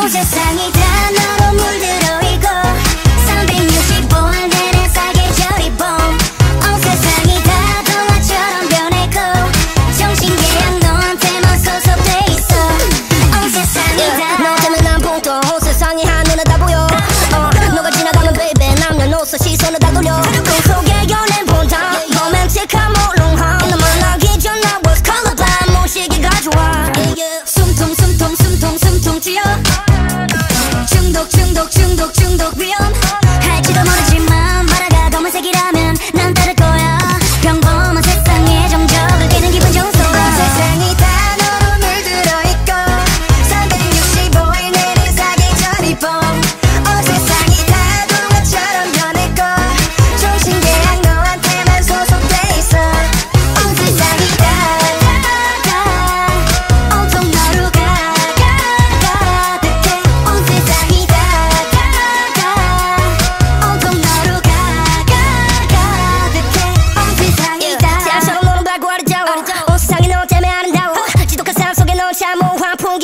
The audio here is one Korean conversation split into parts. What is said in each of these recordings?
온 세상이 단어로 물들어 있고 365일 내내 싸게 조리봄 온 세상이 다 동화처럼 변했고 정신계약 너한테만 소속돼 있어. 온 세상이 다 너 때문에 난 봉토 온 세상이 한눈에 다 보여. 어, 너가 지나가면 베이베 남녀노소 시선을 다 돌려. 꿈 속에 연애 본다. 로맨틱한 몰롱함. 너 만나기 전 I was colorblind 몸시기가 좋아 어. 숨통 숨통 숨통 숨통 쥐어.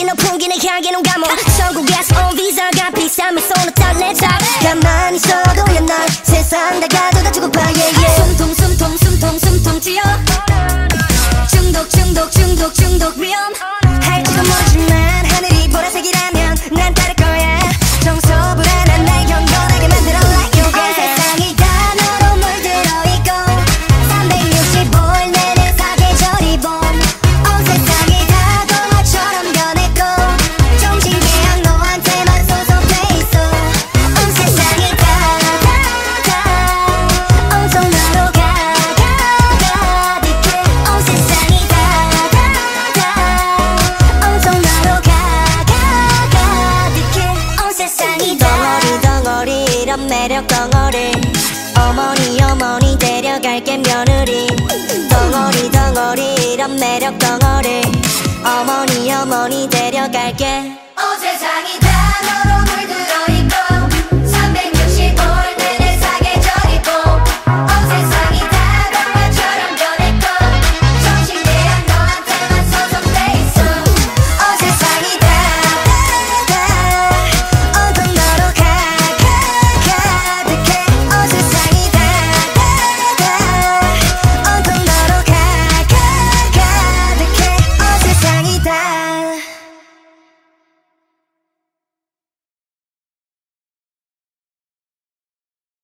풍기는 향기는 감옥 세상이 덩어리 덩어리 이런 매력 덩어리. 어머니 어머니 데려갈게 며느리. 덩어리 덩어리 이런 매력 덩어리. 어머니 어머니 데려갈게. 온 세상이